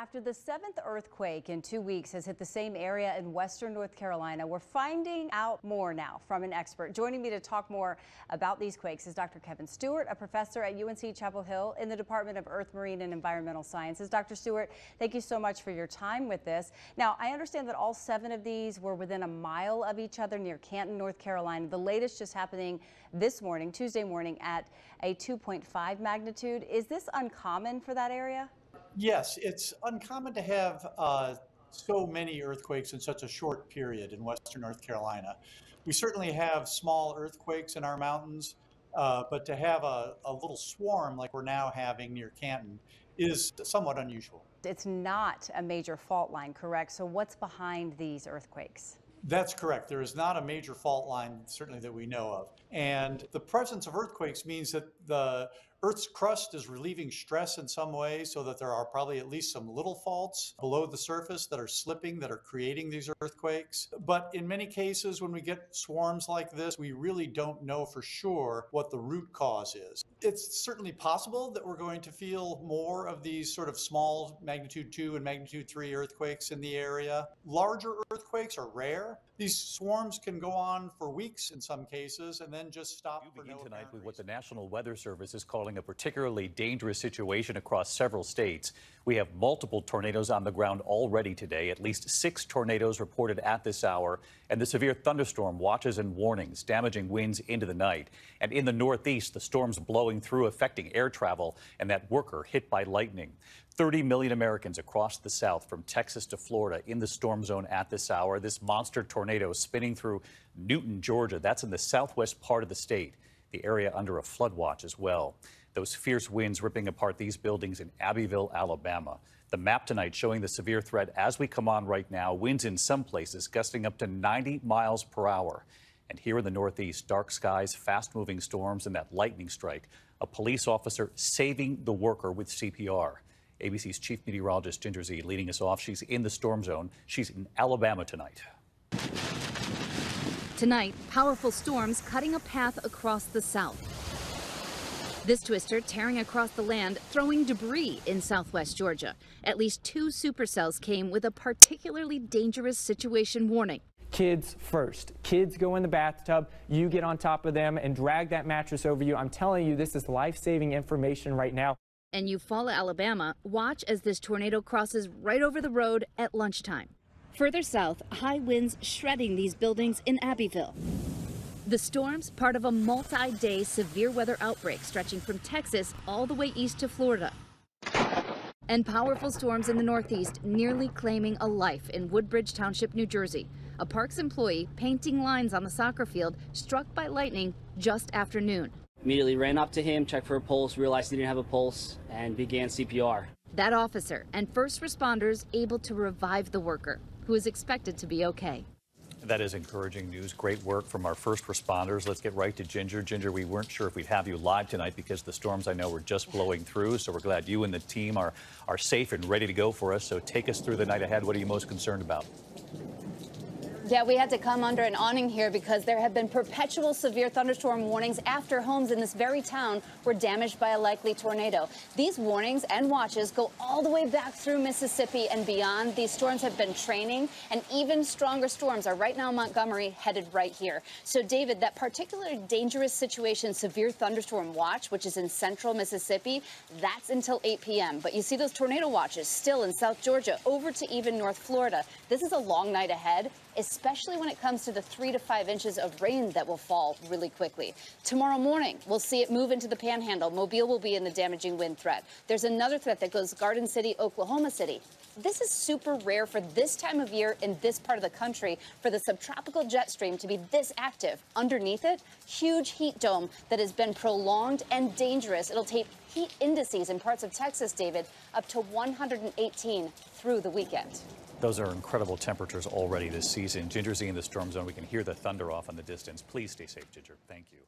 after the seventh earthquake in two weeks has hit the same area in western North Carolina, we're finding out more now from an expert. Joining me to talk more about these quakes is Dr. Kevin Stewart, a professor at UNC Chapel Hill in the Department of Earth, Marine, and Environmental Sciences. Dr. Stewart, thank you so much for your time with this. Now, I understand that all seven of these were within a mile of each other near Canton, North Carolina. The latest just happening this morning, Tuesday morning, at a 2.5 magnitude. Is this uncommon for that area? Yes, it's uncommon to have uh, so many earthquakes in such a short period in western North Carolina. We certainly have small earthquakes in our mountains, uh, but to have a, a little swarm like we're now having near Canton is somewhat unusual. It's not a major fault line, correct? So what's behind these earthquakes? That's correct. There is not a major fault line, certainly that we know of. And the presence of earthquakes means that the Earth's crust is relieving stress in some way so that there are probably at least some little faults below the surface that are slipping, that are creating these earthquakes. But in many cases, when we get swarms like this, we really don't know for sure what the root cause is. It's certainly possible that we're going to feel more of these sort of small magnitude 2 and magnitude 3 earthquakes in the area. Larger earthquakes are rare. These swarms can go on for weeks in some cases and then just stop you for begin no tonight with what the. National Weather Service is calling a particularly dangerous situation across several states. We have multiple tornadoes on the ground already today, at least six tornadoes reported at this hour, and the severe thunderstorm watches and warnings, damaging winds into the night. And in the Northeast, the storms blowing through, affecting air travel, and that worker hit by lightning. 30 million Americans across the South, from Texas to Florida, in the storm zone at this hour. This monster tornado spinning through Newton, Georgia. That's in the southwest part of the state. The area under a flood watch as well. Those fierce winds ripping apart these buildings in Abbeville, Alabama. The map tonight showing the severe threat as we come on right now. Winds in some places gusting up to 90 miles per hour. And here in the Northeast, dark skies, fast moving storms, and that lightning strike. A police officer saving the worker with CPR. ABC's chief meteorologist Ginger Zee leading us off. She's in the storm zone. She's in Alabama tonight. Tonight, powerful storms cutting a path across the south. This twister tearing across the land, throwing debris in southwest Georgia. At least two supercells came with a particularly dangerous situation warning. kids first. Kids go in the bathtub, you get on top of them and drag that mattress over you. I'm telling you, this is life saving information right now. In Eufaula, Alabama, watch as this tornado crosses right over the road at lunchtime. Further south, high winds shredding these buildings in Abbeville. The storms, part of a multi day severe weather outbreak stretching from Texas all the way east to Florida. And powerful storms in the Northeast nearly claiming a life in Woodbridge Township, New Jersey. A parks employee painting lines on the soccer field struck by lightning just after noon. Immediately ran up to him, checked for a pulse, realized he didn't have a pulse, and began CPR. That officer and first responders able to revive the worker, who is expected to be okay. That is encouraging news. Great work from our first responders. Let's get right to Ginger. Ginger, we weren't sure if we'd have you live tonight because the storms I know were just blowing through. So we're glad you and the team are, are safe and ready to go for us. So take us through the night ahead. What are you most concerned about? Yeah, we had to come under an awning here because there have been perpetual severe thunderstorm warnings after homes in this very town were damaged by a likely tornado. These warnings and watches go all the way back through Mississippi and beyond. These storms have been training, and even stronger storms are right now in Montgomery headed right here. So, David, that particularly dangerous situation, severe thunderstorm watch, which is in central Mississippi, that's until 8 p.m. But you see those tornado watches still in South Georgia, over to even North Florida. This is a long night ahead especially when it comes to the three to five inches of rain that will fall really quickly. Tomorrow morning, we'll see it move into the panhandle. Mobile will be in the damaging wind threat. There's another threat that goes Garden City, Oklahoma City. This is super rare for this time of year in this part of the country for the subtropical jet stream to be this active. Underneath it, huge heat dome that has been prolonged and dangerous. It'll take heat indices in parts of Texas, David, up to 118 through the weekend. Those are incredible temperatures already this season. Ginger Zee in the storm zone. We can hear the thunder off in the distance. Please stay safe, Ginger. Thank you.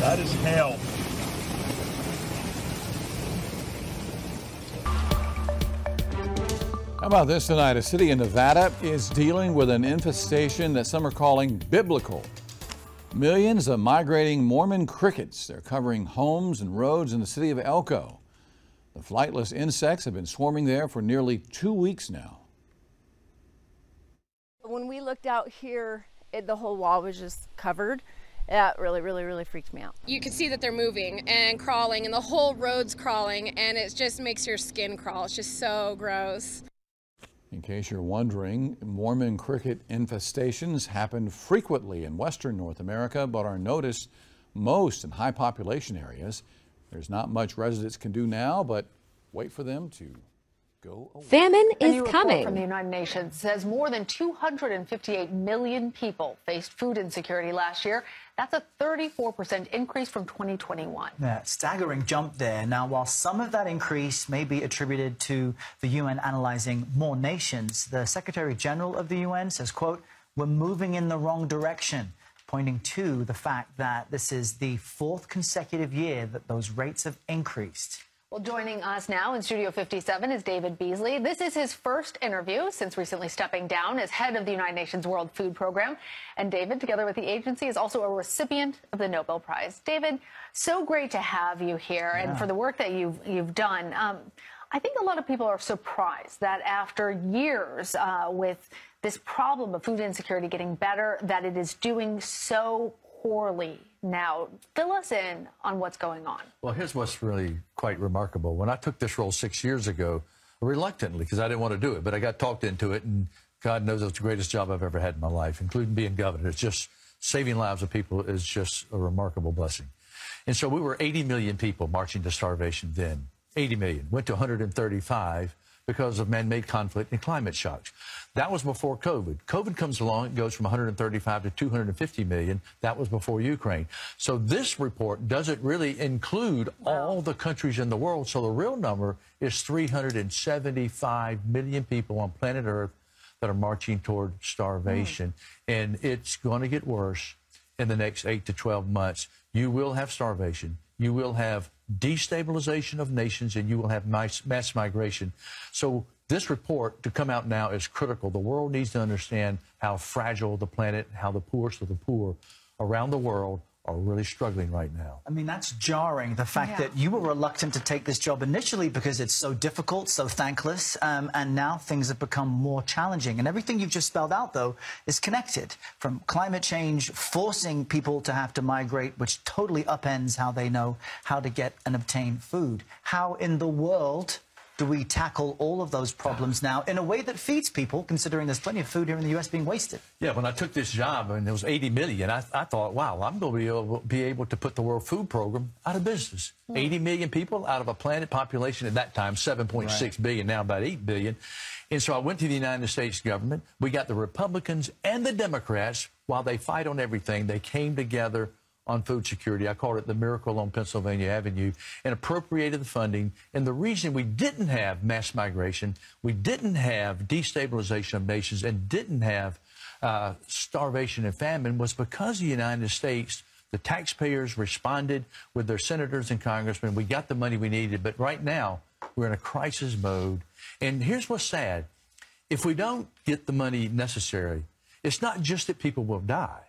That is hell. How about this tonight? A city in Nevada is dealing with an infestation that some are calling biblical. Millions of migrating Mormon crickets. They're covering homes and roads in the city of Elko. The flightless insects have been swarming there for nearly two weeks now. When we looked out here, it, the whole wall was just covered. That really, really, really freaked me out. You can see that they're moving and crawling, and the whole road's crawling, and it just makes your skin crawl. It's just so gross. In case you're wondering, Mormon cricket infestations happen frequently in western North America, but are noticed most in high population areas. There's not much residents can do now, but wait for them to go away. Famine A is new report coming. from the United Nations says more than 258 million people faced food insecurity last year. That's a 34% increase from 2021. Yeah, staggering jump there. Now, while some of that increase may be attributed to the UN analyzing more nations, the Secretary General of the UN says, quote, we're moving in the wrong direction, pointing to the fact that this is the fourth consecutive year that those rates have increased. Well, joining us now in Studio 57 is David Beasley. This is his first interview since recently stepping down as head of the United Nations World Food Program. And David, together with the agency, is also a recipient of the Nobel Prize. David, so great to have you here Yeah. and for the work that you've, you've done. Um, I think a lot of people are surprised that after years uh, with this problem of food insecurity getting better, that it is doing so poorly now. Fill us in on what's going on. Well, here's what's really quite remarkable. When I took this role six years ago, reluctantly, because I didn't want to do it, but I got talked into it, and God knows it's the greatest job I've ever had in my life, including being governor. It's just saving lives of people is just a remarkable blessing. And so we were 80 million people marching to starvation then. 80 million. Went to 135 because of man-made conflict and climate shocks. That was before COVID. COVID comes along, it goes from 135 to 250 million. That was before Ukraine. So this report doesn't really include all the countries in the world. So the real number is 375 million people on planet Earth that are marching toward starvation. Hmm. And it's going to get worse in the next 8 to 12 months. You will have starvation. You will have destabilization of nations and you will have mass, mass migration. So this report to come out now is critical. The world needs to understand how fragile the planet, how the poorest of the poor around the world are really struggling right now. I mean, that's jarring. The fact Yeah. that you were reluctant to take this job initially because it's so difficult, so thankless, um, and now things have become more challenging. And everything you've just spelled out, though, is connected from climate change, forcing people to have to migrate, which totally upends how they know how to get and obtain food. How in the world do we tackle all of those problems now in a way that feeds people, considering there's plenty of food here in the U.S. being wasted? Yeah, when I took this job and it was 80 million, I, I thought, wow, I'm going to be able, be able to put the World Food Program out of business. Hmm. 80 million people out of a planet population at that time, 7.6 billion, now about 8 billion. And so I went to the United States government. We got the Republicans and the Democrats, while they fight on everything, they came together on food security. I called it the miracle on Pennsylvania Avenue and appropriated the funding. And the reason we didn't have mass migration, we didn't have destabilization of nations, and didn't have uh, starvation and famine was because the United States, the taxpayers responded with their senators and congressmen. We got the money we needed. But right now, we're in a crisis mode. And here's what's sad if we don't get the money necessary, it's not just that people will die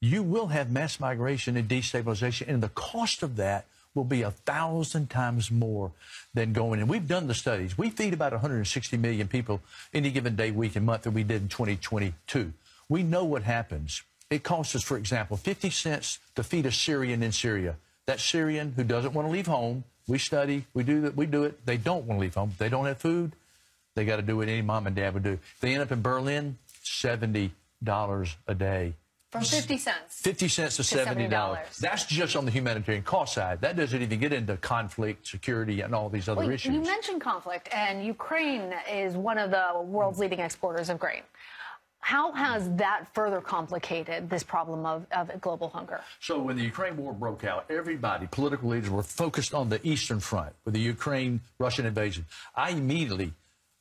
you will have mass migration and destabilization, and the cost of that will be a thousand times more than going in. We've done the studies. We feed about 160 million people any given day, week, and month that we did in 2022. We know what happens. It costs us, for example, 50 cents to feed a Syrian in Syria. That Syrian who doesn't want to leave home, we study, we do that, we do it. They don't want to leave home. They don't have food. They got to do what any mom and dad would do. They end up in Berlin, $70 a day. From 50 cents. 50 cents to To $70. $70. That's just on the humanitarian cost side. That doesn't even get into conflict, security, and all these other Well, issues. You mentioned conflict, and Ukraine is one of the world's leading exporters of grain. How has that further complicated this problem of, of global hunger? So when the Ukraine war broke out, everybody, political leaders, were focused on the Eastern Front with the Ukraine Russian invasion. I immediately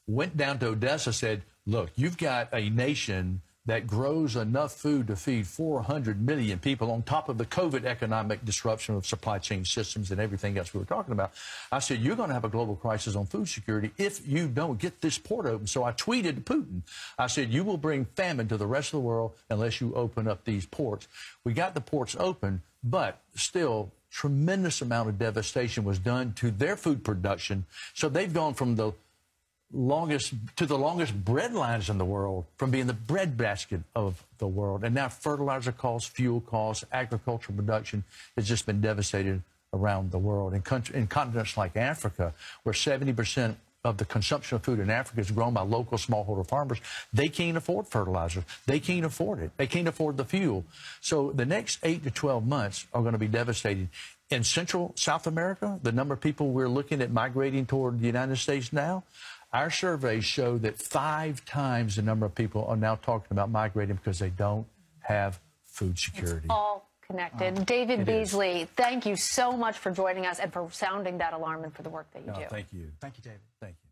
went down to Odessa, said, "Look, you've got a nation that grows enough food to feed 400 million people on top of the COVID economic disruption of supply chain systems and everything else we were talking about. I said, You're going to have a global crisis on food security if you don't get this port open. So I tweeted to Putin. I said, You will bring famine to the rest of the world unless you open up these ports. We got the ports open, but still, tremendous amount of devastation was done to their food production. So they've gone from the longest to the longest bread lines in the world from being the breadbasket of the world. And now fertilizer costs, fuel costs, agricultural production has just been devastated around the world. In, country, in continents like Africa, where 70% of the consumption of food in Africa is grown by local smallholder farmers, they can't afford fertilizers. They can't afford it. They can't afford the fuel. So the next 8 to 12 months are going to be devastating. In Central South America, the number of people we're looking at migrating toward the United States now, our surveys show that five times the number of people are now talking about migrating because they don't have food security. all connected. Oh, David Beasley, thank you so much for joining us and for sounding that alarm and for the work that you No, do. thank you. Thank you, David. Thank you.